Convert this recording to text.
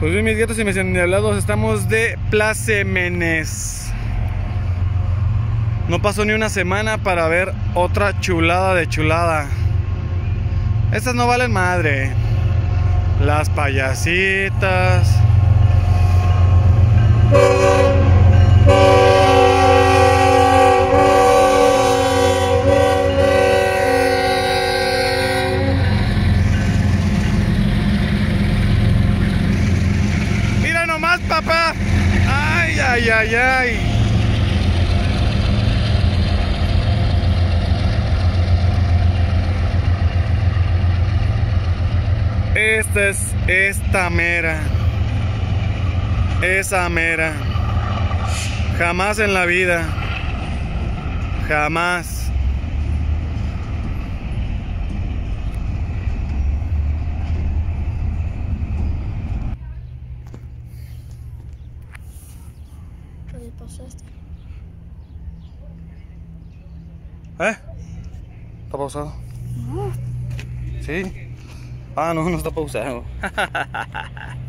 Pues bien, mis gatos y mis endiablados, estamos de Placémenes. No pasó ni una semana para ver otra chulada de chulada. Estas no valen madre. Las payasitas. Papá. Ay, ay, ay, ay. Esta es esta mera. Esa mera. Jamás en la vida. Jamás. ¿Qué pasaste? ¿Eh? ¿Está pausado? No. Sí. Ah, no, no está pausado.